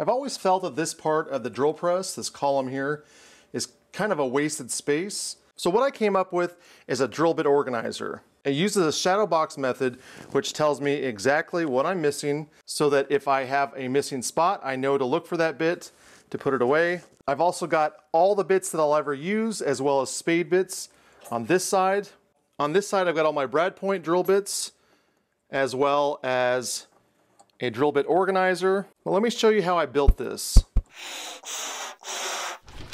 I've always felt that this part of the drill press, this column here, is kind of a wasted space. So what I came up with is a drill bit organizer. It uses a shadow box method, which tells me exactly what I'm missing so that if I have a missing spot, I know to look for that bit to put it away. I've also got all the bits that I'll ever use as well as spade bits on this side. On this side, I've got all my brad point drill bits as well as a drill bit organizer. Well, let me show you how I built this.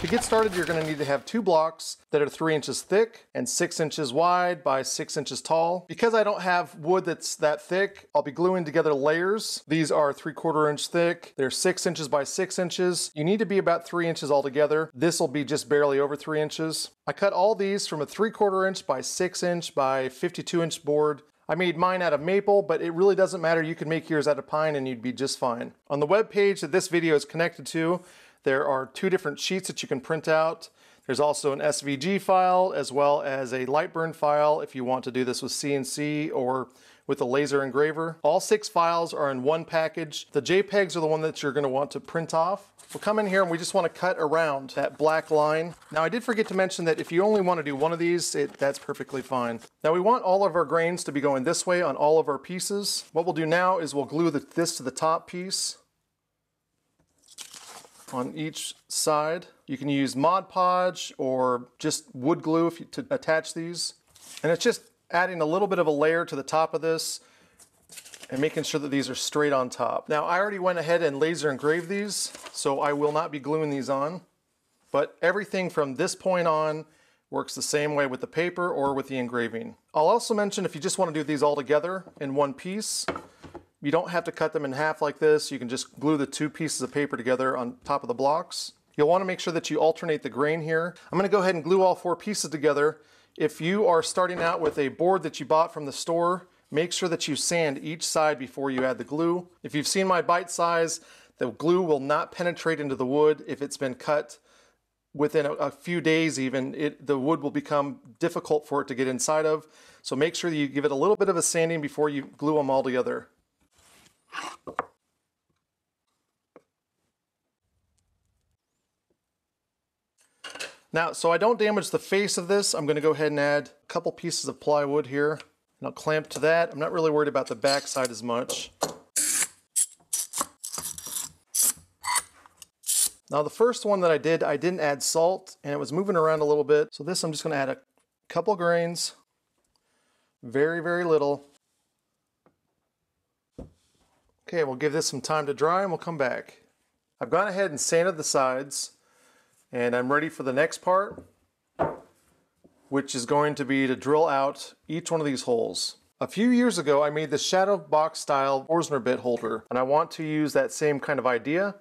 To get started, you're gonna need to have two blocks that are three inches thick and six inches wide by six inches tall. Because I don't have wood that's that thick, I'll be gluing together layers. These are three quarter inch thick. They're six inches by six inches. You need to be about three inches altogether. This will be just barely over three inches. I cut all these from a three quarter inch by six inch by 52 inch board I made mine out of maple, but it really doesn't matter. You can make yours out of pine and you'd be just fine. On the web page that this video is connected to, there are two different sheets that you can print out. There's also an SVG file as well as a Lightburn file if you want to do this with CNC or with a laser engraver. All six files are in one package. The JPEGs are the one that you're gonna want to print off. We'll come in here and we just wanna cut around that black line. Now I did forget to mention that if you only wanna do one of these, it, that's perfectly fine. Now we want all of our grains to be going this way on all of our pieces. What we'll do now is we'll glue the, this to the top piece on each side. You can use Mod Podge or just wood glue if you, to attach these. And it's just adding a little bit of a layer to the top of this and making sure that these are straight on top. Now I already went ahead and laser engraved these, so I will not be gluing these on. But everything from this point on works the same way with the paper or with the engraving. I'll also mention if you just want to do these all together in one piece, you don't have to cut them in half like this. You can just glue the two pieces of paper together on top of the blocks. You'll want to make sure that you alternate the grain here. I'm going to go ahead and glue all four pieces together. If you are starting out with a board that you bought from the store, make sure that you sand each side before you add the glue. If you've seen my Bitesize, the glue will not penetrate into the wood if it's been cut within a, a few days even, it, the wood will become difficult for it to get inside of. So make sure that you give it a little bit of a sanding before you glue them all together. Now, so I don't damage the face of this, I'm gonna go ahead and add a couple pieces of plywood here. And I'll clamp to that. I'm not really worried about the back side as much. Now the first one that I did, I didn't add salt and it was moving around a little bit. So this I'm just gonna add a couple grains, very, very little. Okay, we'll give this some time to dry and we'll come back. I've gone ahead and sanded the sides and I'm ready for the next part, which is going to be to drill out each one of these holes. A few years ago, I made the shadow box style Forstner bit holder, and I want to use that same kind of idea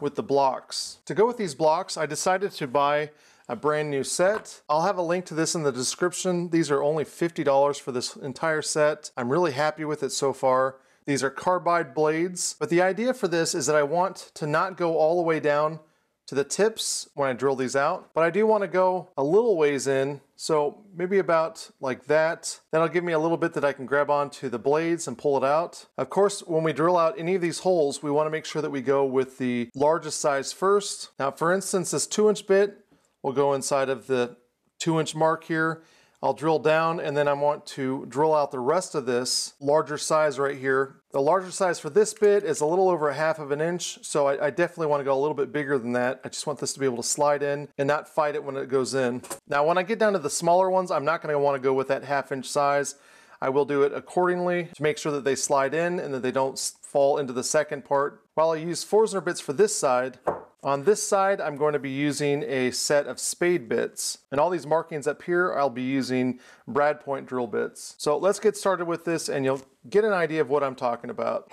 with the blocks. To go with these blocks, I decided to buy a brand new set. I'll have a link to this in the description. These are only $50 for this entire set. I'm really happy with it so far. These are carbide blades, but the idea for this is that I want to not go all the way down to the tips when I drill these out, but I do want to go a little ways in, so maybe about like that. That'll give me a little bit that I can grab onto the blades and pull it out. Of course, when we drill out any of these holes, we want to make sure that we go with the largest size first. Now, for instance, this two inch bit will go inside of the two inch mark here. I'll drill down and then I want to drill out the rest of this larger size right here. The larger size for this bit is a little over a half of an inch, so I, I, definitely want to go a little bit bigger than that. I just want this to be able to slide in and not fight it when it goes in. Now when I get down to the smaller ones, I'm not going to want to go with that half inch size. I will do it accordingly to make sure that they slide in and that they don't fall into the second part. While I use Forstner bits for this side, on this side, I'm going to be using a set of spade bits. And all these markings up here, I'll be using brad point drill bits. So let's get started with this and you'll get an idea of what I'm talking about.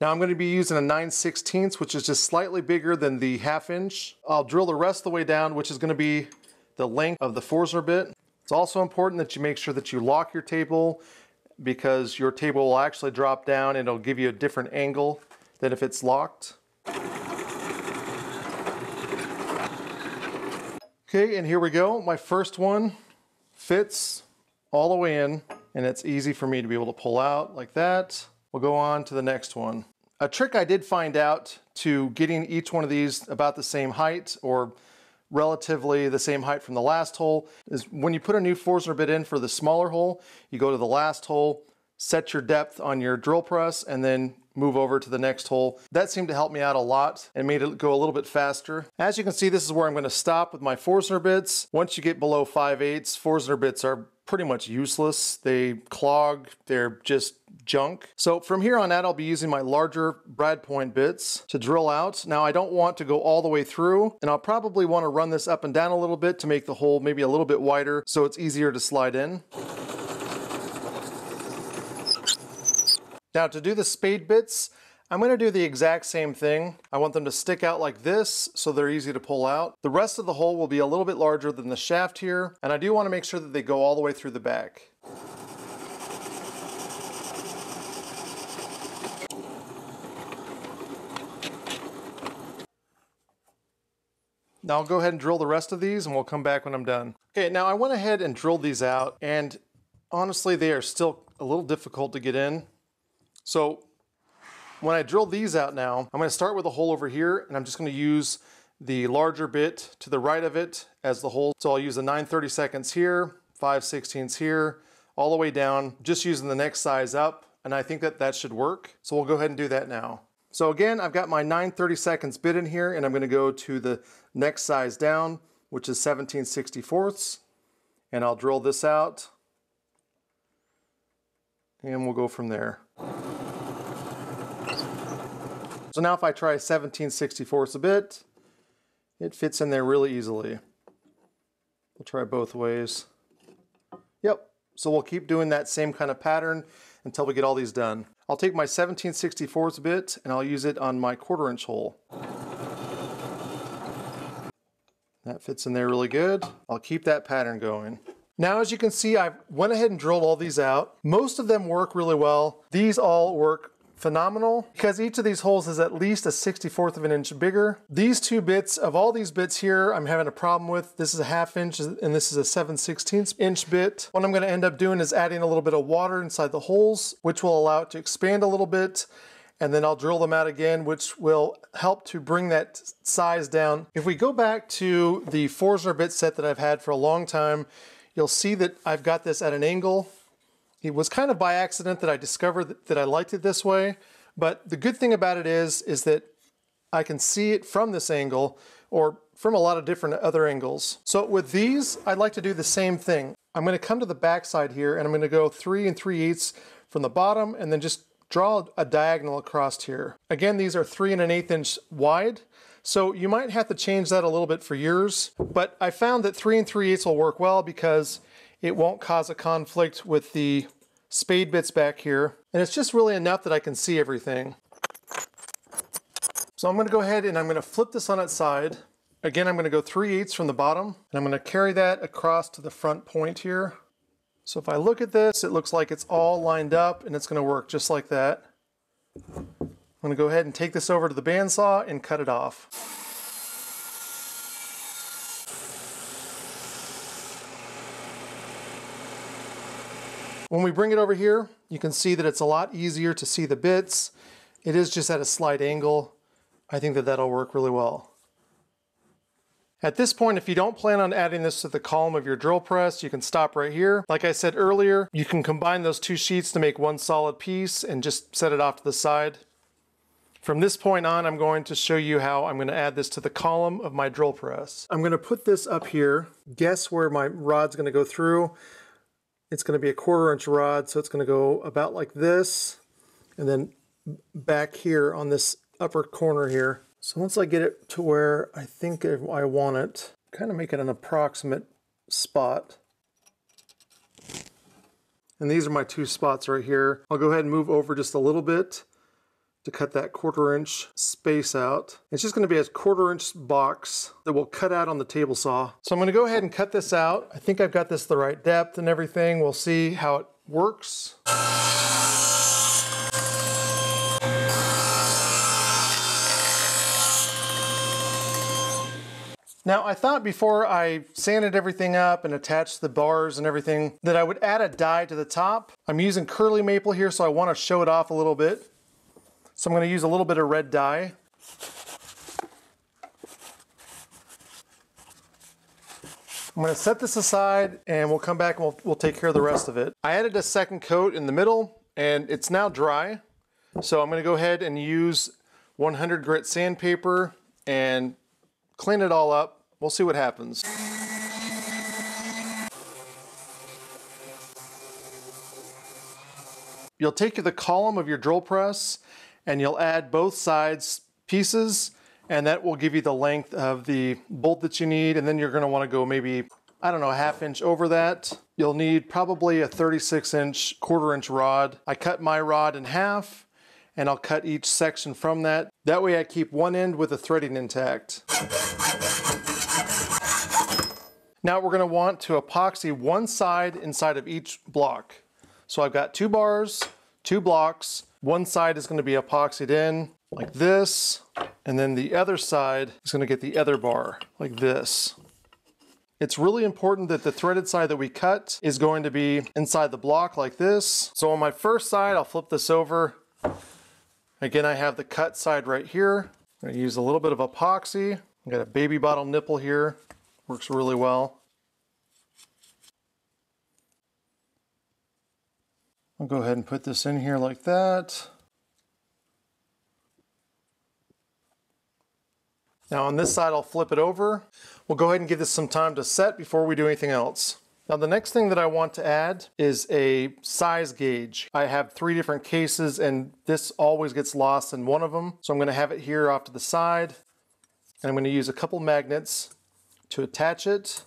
Now I'm going to be using a 9 16 which is just slightly bigger than the half inch. I'll drill the rest of the way down, which is going to be the length of the Forstner bit. It's also important that you make sure that you lock your table because your table will actually drop down and it'll give you a different angle than if it's locked. Okay, and here we go. My first one fits all the way in and it's easy for me to be able to pull out like that. We'll go on to the next one. A trick I did find out to getting each one of these about the same height or relatively the same height from the last hole is when you put a new Forstner bit in for the smaller hole, you go to the last hole, set your depth on your drill press, and then move over to the next hole. That seemed to help me out a lot and made it go a little bit faster. As you can see, this is where I'm gonna stop with my Forstner bits. Once you get below 5 eighths, Forstner bits are pretty much useless. They clog, they're just junk. So from here on out, I'll be using my larger brad point bits to drill out. Now I don't want to go all the way through and I'll probably want to run this up and down a little bit to make the hole maybe a little bit wider so it's easier to slide in. Now to do the spade bits, I'm gonna do the exact same thing. I want them to stick out like this so they're easy to pull out. The rest of the hole will be a little bit larger than the shaft here, and I do wanna make sure that they go all the way through the back. Now I'll go ahead and drill the rest of these and we'll come back when I'm done. Okay, now I went ahead and drilled these out and honestly they are still a little difficult to get in. So when I drill these out now, I'm gonna start with a hole over here and I'm just gonna use the larger bit to the right of it as the hole. So I'll use the 9 seconds here, 5 16ths here, all the way down, just using the next size up. And I think that that should work. So we'll go ahead and do that now. So again, I've got my 9 seconds bit in here and I'm gonna go to the next size down, which is 17 64ths. And I'll drill this out. And we'll go from there. So now if I try 17 64ths a bit, it fits in there really easily. We'll try both ways. Yep, so we'll keep doing that same kind of pattern until we get all these done. I'll take my 17 64ths bit and I'll use it on my quarter inch hole. That fits in there really good. I'll keep that pattern going. Now, as you can see, I went ahead and drilled all these out. Most of them work really well. These all work phenomenal because each of these holes is at least a 64th of an inch bigger. These two bits, of all these bits here, I'm having a problem with. This is a half inch and this is a 7 16 inch bit. What I'm gonna end up doing is adding a little bit of water inside the holes, which will allow it to expand a little bit and then I'll drill them out again, which will help to bring that size down. If we go back to the Forstner bit set that I've had for a long time, you'll see that I've got this at an angle it was kind of by accident that I discovered that I liked it this way, but the good thing about it is, is that I can see it from this angle or from a lot of different other angles. So with these, I'd like to do the same thing. I'm gonna come to the back side here and I'm gonna go three and three eighths from the bottom and then just draw a diagonal across here. Again, these are three and an eighth inch wide. So you might have to change that a little bit for yours, but I found that three and three eighths will work well because it won't cause a conflict with the spade bits back here. And it's just really enough that I can see everything. So I'm gonna go ahead and I'm gonna flip this on its side. Again, I'm gonna go 3 eighths from the bottom and I'm gonna carry that across to the front point here. So if I look at this, it looks like it's all lined up and it's gonna work just like that. I'm gonna go ahead and take this over to the bandsaw and cut it off. When we bring it over here, you can see that it's a lot easier to see the bits. It is just at a slight angle. I think that that'll work really well. At this point, if you don't plan on adding this to the column of your drill press, you can stop right here. Like I said earlier, you can combine those two sheets to make one solid piece and just set it off to the side. From this point on, I'm going to show you how I'm going to add this to the column of my drill press. I'm going to put this up here, guess where my rod's going to go through. It's going to be a quarter inch rod, so it's going to go about like this, and then back here on this upper corner here. So once I get it to where I think I want it, kind of make it an approximate spot. And these are my two spots right here. I'll go ahead and move over just a little bit to cut that quarter inch space out. It's just gonna be a quarter inch box that we'll cut out on the table saw. So I'm gonna go ahead and cut this out. I think I've got this the right depth and everything. We'll see how it works. Now I thought before I sanded everything up and attached the bars and everything that I would add a dye to the top. I'm using curly maple here so I want to show it off a little bit. So I'm going to use a little bit of red dye. I'm to set this aside and we'll come back and we'll, we'll take care of the rest of it. I added a second coat in the middle and it's now dry. So I'm going to go ahead and use 100 grit sandpaper and clean it all up. We'll see what happens. You'll take the column of your drill press and you'll add both sides pieces and that will give you the length of the bolt that you need. And then you're going to want to go maybe I don't know a half inch over that. You'll need probably a 36 inch quarter inch rod. I cut my rod in half and I'll cut each section from that. That way I keep one end with the threading intact. Now we're going to want to epoxy one side inside of each block. So I've got two bars two blocks one side is going to be epoxied in like this, and then the other side is going to get the other bar like this. It's really important that the threaded side that we cut is going to be inside the block like this. So on my first side, I'll flip this over. Again, I have the cut side right here. I'm to use a little bit of epoxy. I got a baby bottle nipple here. Works really well. I'll go ahead and put this in here like that. Now on this side, I'll flip it over. We'll go ahead and give this some time to set before we do anything else. Now the next thing that I want to add is a size gauge. I have three different cases and this always gets lost in one of them. So I'm gonna have it here off to the side and I'm gonna use a couple magnets to attach it.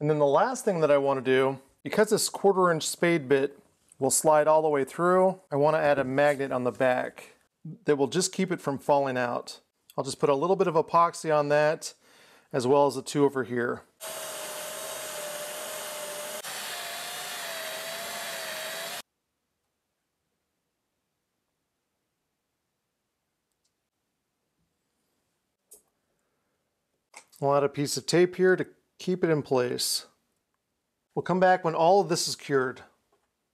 And then the last thing that I wanna do, because this quarter inch spade bit will slide all the way through, I wanna add a magnet on the back that will just keep it from falling out. I'll just put a little bit of epoxy on that as well as the two over here. We'll add a piece of tape here to keep it in place. We'll come back when all of this is cured.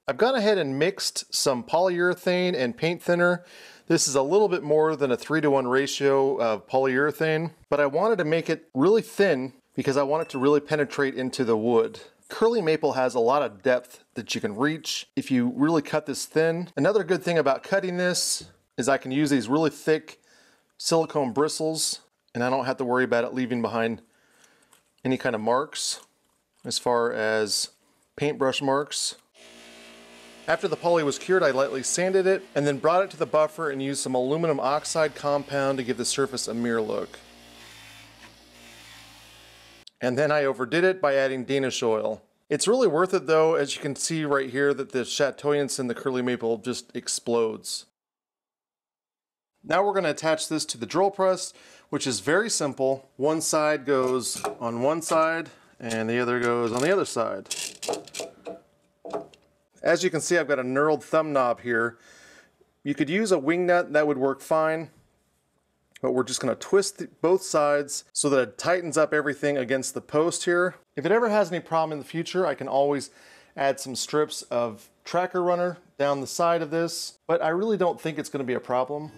I've gone ahead and mixed some polyurethane and paint thinner this is a little bit more than a three to one ratio of polyurethane, but I wanted to make it really thin because I want it to really penetrate into the wood. Curly maple has a lot of depth that you can reach if you really cut this thin. Another good thing about cutting this is I can use these really thick silicone bristles and I don't have to worry about it leaving behind any kind of marks as far as paintbrush marks. After the poly was cured, I lightly sanded it and then brought it to the buffer and used some aluminum oxide compound to give the surface a mirror look. And then I overdid it by adding Danish oil. It's really worth it though, as you can see right here that the chatoyance in the curly maple just explodes. Now we're going to attach this to the drill press, which is very simple. One side goes on one side and the other goes on the other side. As you can see, I've got a knurled thumb knob here. You could use a wing nut, that would work fine. But we're just gonna twist both sides so that it tightens up everything against the post here. If it ever has any problem in the future, I can always add some strips of tracker runner down the side of this, but I really don't think it's gonna be a problem.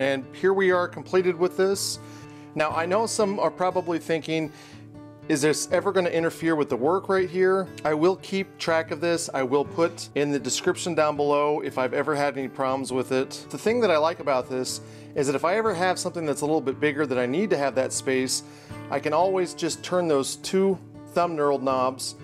And here we are completed with this. Now I know some are probably thinking, is this ever going to interfere with the work right here? I will keep track of this. I will put in the description down below if I've ever had any problems with it. The thing that I like about this is that if I ever have something that's a little bit bigger that I need to have that space, I can always just turn those two thumb knurled knobs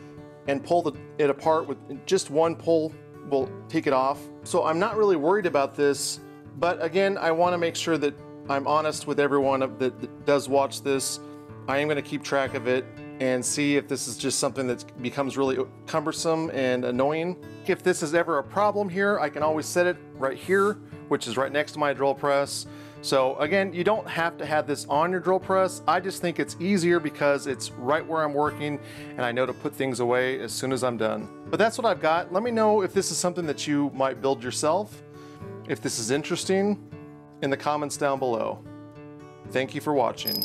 and pull the, it apart with just one pull will take it off. So I'm not really worried about this but again, I want to make sure that I'm honest with everyone that, does watch this. I am going to keep track of it and see if this is just something that becomes really cumbersome and annoying. If this is ever a problem here, I can always set it right here, which is right next to my drill press. So again, you don't have to have this on your drill press. I just think it's easier because it's right where I'm working and I know to put things away as soon as I'm done. But that's what I've got. Let me know if this is something that you might build yourself if this is interesting, in the comments down below. Thank you for watching.